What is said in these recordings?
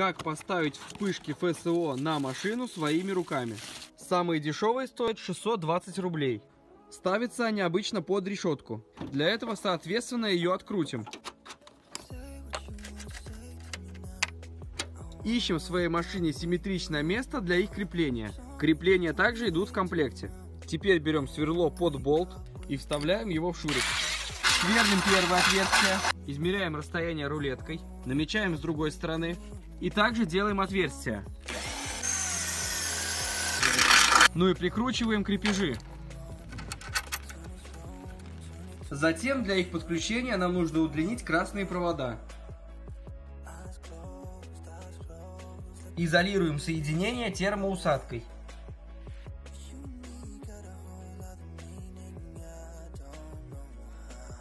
как поставить вспышки ФСО на машину своими руками. Самые дешевые стоят 620 рублей. Ставятся они обычно под решетку. Для этого, соответственно, ее открутим. Ищем в своей машине симметричное место для их крепления. Крепления также идут в комплекте. Теперь берем сверло под болт и вставляем его в шурик. Сверлим первое отверстие, измеряем расстояние рулеткой, намечаем с другой стороны и также делаем отверстия. Ну и прикручиваем крепежи. Затем для их подключения нам нужно удлинить красные провода. Изолируем соединение термоусадкой.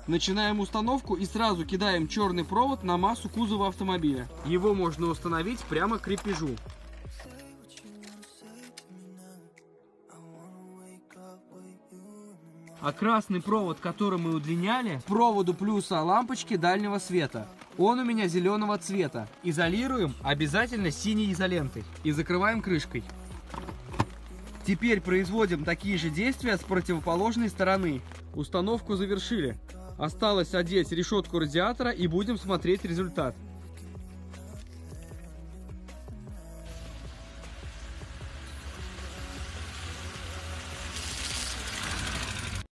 Начинаем установку и сразу кидаем черный провод на массу кузова автомобиля. Его можно установить прямо к крепежу. А красный провод, который мы удлиняли, проводу плюса лампочки дальнего света. Он у меня зеленого цвета. Изолируем обязательно синей изолентой и закрываем крышкой. Теперь производим такие же действия с противоположной стороны. Установку завершили. Осталось одеть решетку радиатора и будем смотреть результат.